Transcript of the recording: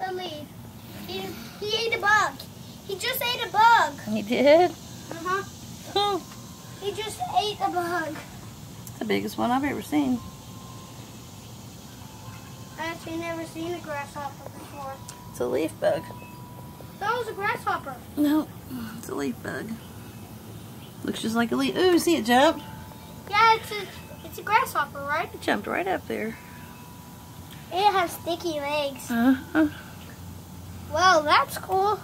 The leaf. He, he ate a bug. He just ate a bug. He did? Uh-huh. Oh, He just ate a bug. it's the biggest one I've ever seen. I actually never seen a grasshopper before. It's a leaf bug. That was a grasshopper. No, it's a leaf bug. Looks just like a leaf. Ooh, see it jump? Yeah, it's a it's a grasshopper, right? It jumped right up there. It has sticky legs. Uh-huh. Well, that's cool.